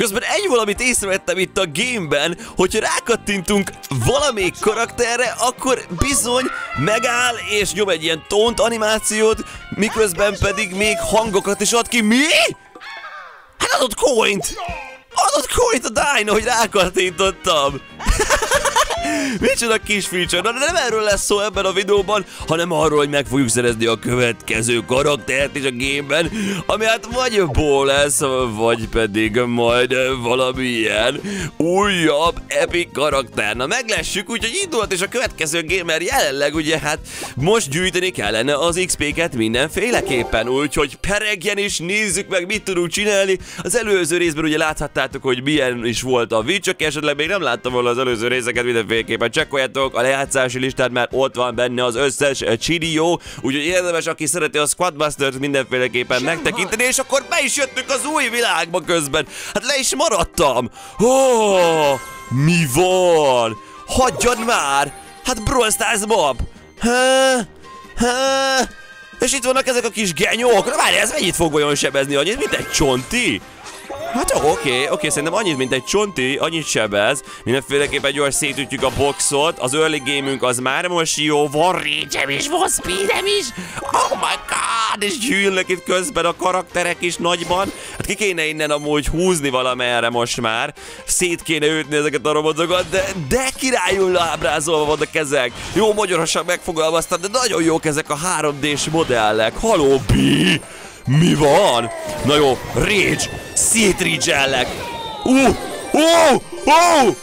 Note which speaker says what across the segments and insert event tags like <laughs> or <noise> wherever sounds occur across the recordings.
Speaker 1: Közben egy valamit észrevettem itt a gameben, hogyha rákattintunk valamelyik karakterre, akkor bizony megáll és nyom egy ilyen tont animációt, miközben pedig még hangokat is ad ki. Mi? Hát adott coint! Adott coint a Dino, hogy rákattintottam! Micsoda kis feature, de nem erről lesz szó ebben a videóban, hanem arról, hogy meg fogjuk szerezni a következő karaktert is a gameben, ami hát vagy Bo lesz, vagy pedig majd valamilyen újabb epic karakter. Na meglessük, úgyhogy indult és a következő gamer jelenleg ugye hát most gyűjteni kellene az XP-ket mindenféleképpen, úgyhogy peregjen és nézzük meg mit tudunk csinálni. Az előző részben ugye láthattátok, hogy milyen is volt a víz, csak esetleg még nem láttam volna az előző részeket mindenféle mindenféleképpen csekkoljátok a lejátszási listát, mert ott van benne az összes Chidio, úgyhogy érdemes, aki szereti a Squadbusters mindenféleképpen megtekinteni, és akkor be is jöttünk az új világba közben. Hát le is maradtam. Oh, mi van? Hagyjad már! Hát Brawl Stars Bob! Ha? Ha? És itt vannak ezek a kis genyók. Na várj, ez mennyit fog olyan sebezni, hogy ez mint egy csonti? Hát oké, oké, oké, szerintem annyit, mint egy csonti, annyit sebez. Mindenféleképpen gyors szétütjük a boxot. Az early gamünk az már most jó. Van rage is, van speedem is. Oh my god, és gyűlnek itt közben a karakterek is nagyban. Hát ki kéne innen amúgy húzni valamerre most már. Szét kéne ütni ezeket a robotokat, de, de királyul ábrázolva vannak ezek. Jó magyarosan megfogalmaztam, de nagyon jók ezek a 3D-s modellek. Haló, Bi! Mi van? Na jó, Rage! Szétridzsellek! Uh! Uh! Uh!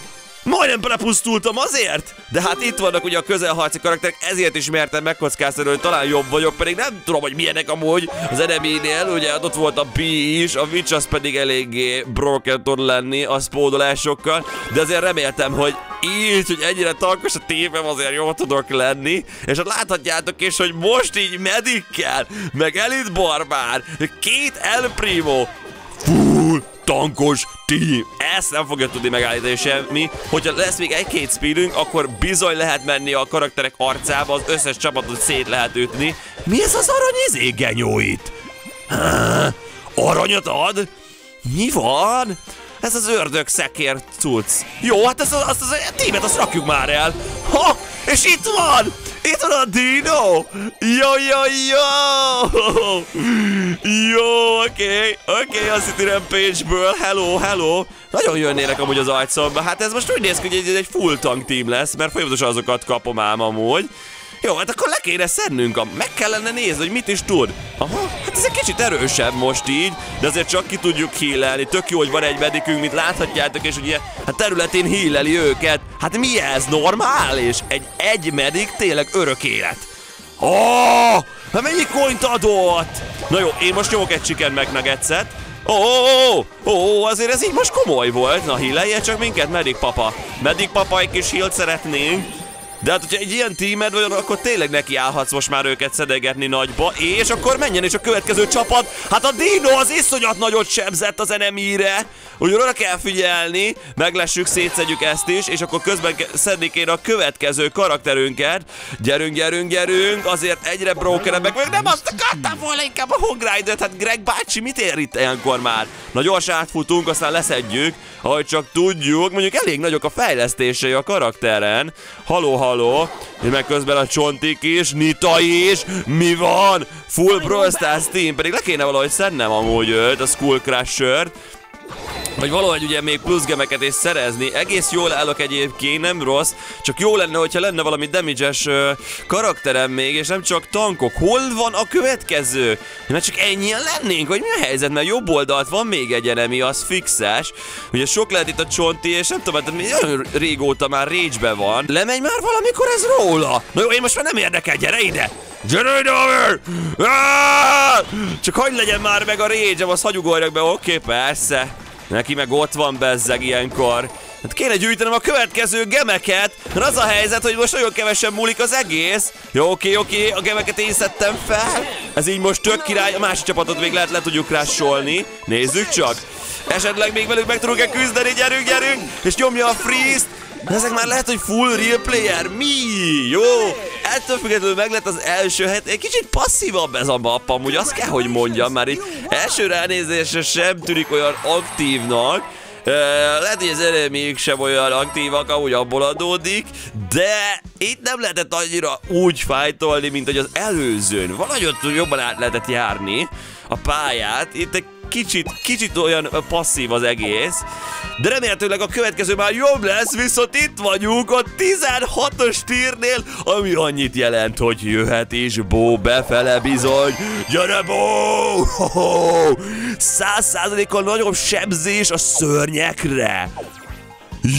Speaker 1: Majdnem belepusztultam azért! De hát itt vannak ugye a közelharci karakterek, ezért is mertem megkockáztatni, hogy talán jobb vagyok, pedig nem tudom, hogy milyenek amúgy az eneminél, ugye ott volt a B is, a Witch az pedig eléggé broken tud lenni a spódolásokkal, de azért reméltem, hogy így, hogy ennyire tankos a tévem, azért jól tudok lenni, és hát láthatjátok is, hogy most így medikkel, meg elit barbár, két El Primo, tankos team. Ezt nem fogja tudni megállítani semmi. Hogyha lesz még egy-két speedünk, akkor bizony lehet menni a karakterek arcába, az összes csapatot szét lehet ütni. Mi ez az aranyizé genyó itt? Aranyat ad? Mi van? Ez az ördög szekér cucc. Jó, hát ezt az, azt az, az tímet azt rakjuk már el. Ha! És itt van! Itt van a Dino! Jó, jó, jó! Jó, oké, oké, okay, a City Rampage-ből, hello, hello! Nagyon jönnének amúgy az arcomba, hát ez most úgy néz ki, hogy ez egy full tank team lesz, mert folyamatosan azokat kapom ám amúgy. Jó, hát akkor le kéne szednünk, a... meg kellene nézni, hogy mit is tud. Aha, hát ez egy kicsit erősebb most így, de azért csak ki tudjuk hílelni. Tök jó, hogy van egy medikünk, mint láthatjátok, és ugye hát területén híleli őket. Hát mi ez? Normális? Egy egy medik tényleg örök élet. Oh, hát mennyi coint adott? Na jó, én most nyomok egy chicken McNuggetset. Ó, oh, oh, oh, azért ez így most komoly volt. Na, hílelje csak minket, Medik papa. Medik papa, egy kis hílt szeretnénk. De hát, hogyha egy ilyen tímed vagy, akkor tényleg nekiállhatsz most már őket szedegetni nagyba, és akkor menjen is a következő csapat. Hát a Dino az iszonyat nagyot sebzett az enemire, úgyhogy oda kell figyelni, meglessük, szétszedjük ezt is, és akkor közben szedni kéne a következő karakterünket. Gyerünk, gyerünk, gyerünk, azért egyre brokerebbek vagyok, nem azt akartam volna inkább a Hog Rider-t, hát Greg bácsi mit ér itt ilyenkor már? Na gyors átfutunk, aztán leszedjük, ahogy csak tudjuk, mondjuk elég nagyok a fejlesztései a karakteren. Haló, haló, és meg közben a csontik is, Nita is, mi van? Full Brawl Stars team, pedig le kéne valahogy szednem amúgy őt, a Skull Crusher-t vagy valahogy ugye még plusz gemeket is szerezni. Egész jól állok egyébként, nem rossz, csak jó lenne, hogyha lenne valami damage-es uh, karakterem még, és nem csak tankok. Hol van a következő? Mert csak ennyien lennénk, vagy mi a helyzet? Mert jobb oldalt van még egy enemi, az fixes. Ugye sok lehet itt a csonti, és nem tudom, hát nagyon régóta már rage van. Lemegy már valamikor ez róla? Na jó, én most már nem érdekel, gyere ide! Gyere ide! Csak hogy legyen már meg a rage azt hagyugorjak be, oké, okay, persze. Neki meg ott van bezzeg ilyenkor. Hát kéne gyűjtenem a következő gemeket, mert az a helyzet, hogy most nagyon kevesen múlik az egész. Jó, oké, oké, a gemeket én szedtem fel. Ez így most tök király, a másik csapatot még lehet le tudjuk rásolni. Nézzük csak. Esetleg még velük meg tudunk-e küzdeni, gyerünk, gyerünk, és nyomja a freeze-t. Ezek már lehet, hogy full real player. Mi? Jó. Ettől függetlenül meg lett az első het. Egy kicsit passzívabb ez a map, amúgy azt kell, hogy mondjam. Már így első ránézésre sem tűnik olyan aktívnak. lehet, hogy az eredményük sem olyan aktívak, ahogy abból adódik, de itt nem lehetett annyira úgy fájtolni, mint hogy az előzőn. Valahogy ott jobban át lehetett járni a pályát. Itt egy kicsit, kicsit olyan passzív az egész, de remélhetőleg a következő már jobb lesz, viszont itt vagyunk a 16-os tírnél, ami annyit jelent, hogy jöhet is Bó befele bizony. Gyere Bó! Száz százalékkal nagyobb sebzés a szörnyekre.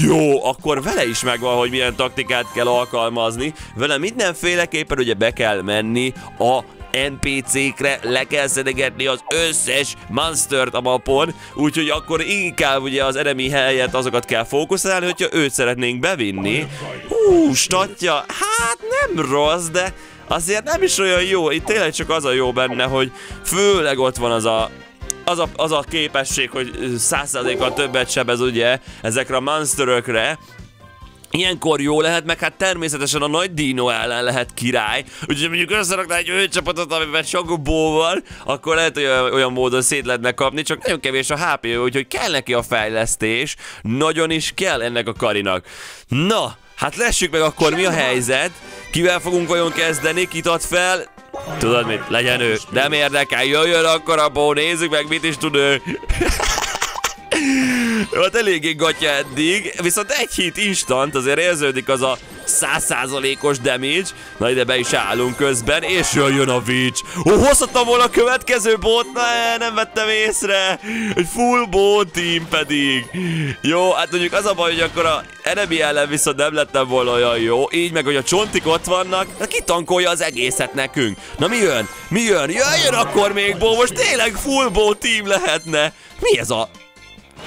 Speaker 1: Jó, akkor vele is megvan, hogy milyen taktikát kell alkalmazni. Vele mindenféleképpen ugye be kell menni a NPC-kre le kell szedegetni az összes monstert a mapon, úgyhogy akkor inkább ugye az enemy helyet azokat kell fókuszálni, hogyha őt szeretnénk bevinni. Hú, statja, hát nem rossz, de azért nem is olyan jó, itt tényleg csak az a jó benne, hogy főleg ott van az a az a, az a képesség, hogy százszázalékkal többet sebez ugye ezekre a monsterökre, Ilyenkor jó lehet, meg hát természetesen a nagy dino ellen lehet király. Úgyhogy mondjuk összerakná egy ő csapatot, amiben sok van, akkor lehet, hogy olyan, olyan módon szét lehetne kapni, csak nagyon kevés a hp úgyhogy kell neki a fejlesztés. Nagyon is kell ennek a karinak. Na, hát lessük meg akkor mi a helyzet. Kivel fogunk olyan kezdeni, kit ad fel? Tudod mit? Legyen ő. Nem érdekel, jöjjön akkor a bó, nézzük meg mit is tud ő. <laughs> Hát eléggé gatya eddig, viszont egy hit instant, azért érződik az a százszázalékos damage. Na ide be is állunk közben, és jön a Witch. Ó, hozhattam volna a következő bot, ne, nem vettem észre. Egy full bot team pedig. Jó, hát mondjuk az a baj, hogy akkor a enemy ellen viszont nem lettem volna olyan jó. Így meg, hogy a csontik ott vannak, na ki tankolja az egészet nekünk? Na mi jön? Mi jön? Jöjjön akkor még bó, most tényleg full bot team lehetne. Mi ez a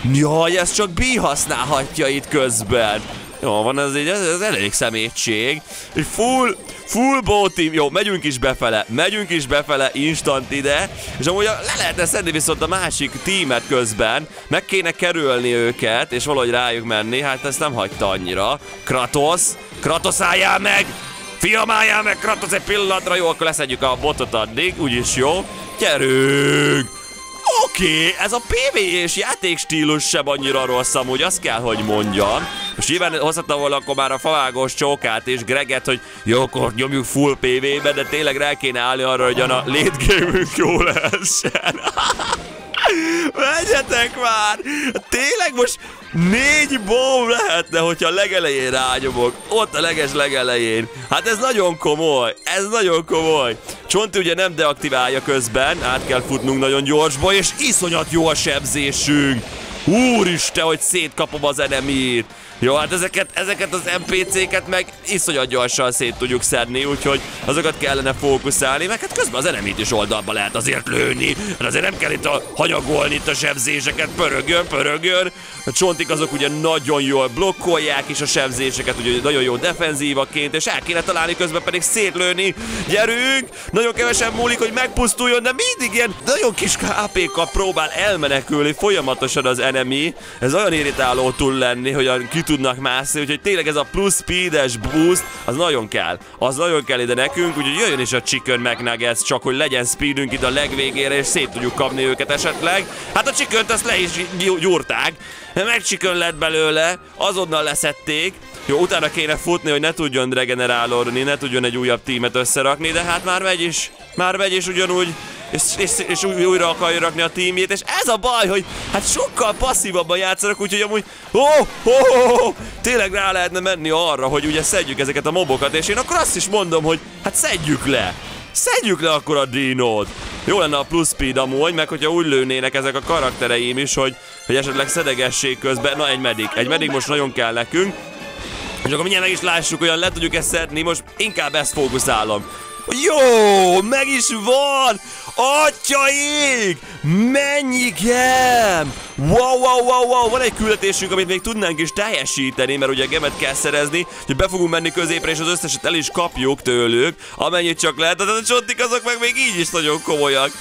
Speaker 1: Jaj, ez csak B használhatja itt közben. Jó, van ez, egy, ez, ez elég szemétség. Egy full, full team. Jó, megyünk is befele, megyünk is befele instant ide. És amúgy le lehetne szedni viszont a másik tímet közben. Meg kéne kerülni őket, és valahogy rájuk menni. Hát ezt nem hagyta annyira. Kratos, Kratos álljál meg! Fiam, álljál meg, Kratos egy pillanatra. Jó, akkor leszedjük a botot addig, úgyis jó. Gyerünk! Oké, ez a PvE-s játékstílus sem annyira rossz amúgy, azt kell, hogy mondjam. Most nyilván hozhatta volna akkor már a favágos csókát és Greget, hogy jó, akkor nyomjuk full PvE-be, de tényleg rá kéne állni arra, hogy a late jó lehessen. <laughs> Menjetek már! Tényleg most négy bomb lehetne, hogyha a legelején rányomok. Ott a leges legelején. Hát ez nagyon komoly. Ez nagyon komoly. Csonti ugye nem deaktiválja közben. Át kell futnunk nagyon gyorsba, és iszonyat jó a sebzésünk. Úristen, hogy szétkapom az enemit. Jó, hát ezeket, ezeket az NPC-ket meg iszonyat gyorsan szét tudjuk szedni, úgyhogy azokat kellene fókuszálni, meg hát közben az enemit is oldalba lehet azért lőni, mert hát azért nem kell itt a hanyagolni itt a sebzéseket, pörögön, pörögön. A csontik azok ugye nagyon jól blokkolják is a sebzéseket, ugye nagyon jó defenzívaként, és el kéne találni közben pedig szétlőni. Gyerünk! Nagyon kevesen múlik, hogy megpusztuljon, de mindig ilyen nagyon kis kp próbál elmenekülni folyamatosan az enemy. Ez olyan irritáló tud lenni, hogy ki tudnak mászni, úgyhogy tényleg ez a plusz speedes boost, az nagyon kell. Az nagyon kell ide nekünk, úgyhogy jöjjön is a Chicken McNuggets, csak hogy legyen speedünk itt a legvégére, és szét tudjuk kapni őket esetleg. Hát a chicken azt le is gyúrták, meg chicken lett belőle, azonnal leszették, jó, utána kéne futni, hogy ne tudjon regenerálódni, ne tudjon egy újabb tímet összerakni, de hát már megy is, már megy is ugyanúgy és, és, és újra akarja rakni a tímjét, és ez a baj, hogy hát sokkal passzívabban játszanak, úgyhogy amúgy oh, oh, oh, tényleg rá lehetne menni arra, hogy ugye szedjük ezeket a mobokat, és én akkor azt is mondom, hogy hát szedjük le. Szedjük le akkor a dinót. Jó lenne a plusz speed amúgy, meg hogyha úgy lőnének ezek a karaktereim is, hogy, hogy esetleg szedegessék közben. Na, egy medik. Egy medik most nagyon kell nekünk. És akkor mindjárt meg is lássuk, olyan le tudjuk ezt szedni, most inkább ezt fókuszálom. Jó, meg is van! Atyaik! Mennyi gem! Wow, wow, wow, wow! Van egy küldetésünk, amit még tudnánk is teljesíteni, mert ugye gemet kell szerezni, hogy be fogunk menni középre, és az összeset el is kapjuk tőlük, amennyit csak lehet. De a csontik azok meg még így is nagyon komolyak.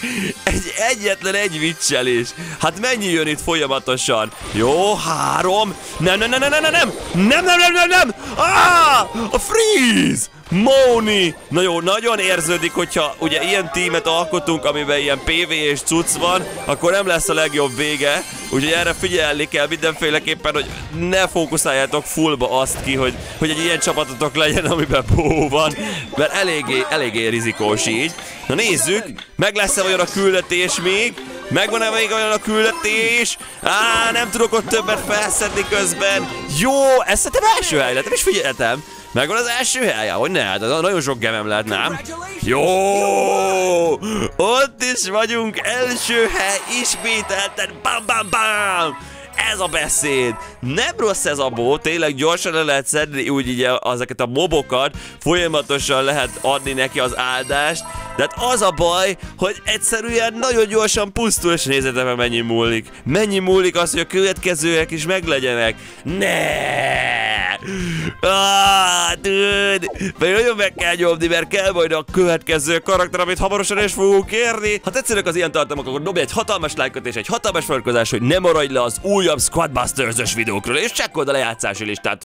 Speaker 1: Egy egyetlen egy vicselés. Hát mennyi jön itt folyamatosan? Jó, három. Nem, nem, nem, nem, nem, nem, nem, nem, nem, nem, nem, nem! Ah! A freeze! Móni! Na jó, nagyon érződik, hogyha ugye ilyen tímet alkotunk, amiben ilyen PV és cucc van, akkor nem lesz a legjobb vége. Úgyhogy erre figyelni kell mindenféleképpen, hogy ne fókuszáljátok fullba azt ki, hogy, hogy egy ilyen csapatotok legyen, amiben bó van, mert eléggé, eléggé rizikós így. Na nézzük, meg lesz-e olyan a küldetés még? Megvan-e még olyan a küldetés? Á, nem tudok ott többet felszedni közben. Jó, ez szerintem első hely lett, is figyeltem. Megvan az első hely? Hogy ne, hát nagyon sok gemem lehet, nem? Jó! Ott is vagyunk, első hely, ismételten, bam bam bam! Ez a beszéd! Nem rossz ez a bó, tényleg gyorsan le lehet szedni úgy így ezeket a mobokat, folyamatosan lehet adni neki az áldást, de hát az a baj, hogy egyszerűen nagyon gyorsan pusztul, és nézzetek mennyi múlik. Mennyi múlik az, hogy a következőek is meglegyenek. Ne! Ah, dude! Pedig nagyon meg kell nyomni, mert kell majd a következő karakter, amit hamarosan is fogunk kérni. Ha tetszenek az ilyen tartalmak, akkor dobj egy hatalmas lájkot és egy hatalmas feliratkozás, hogy ne maradj le az újabb Squadbusters-ös videókról, és csekkold a lejátszási listát.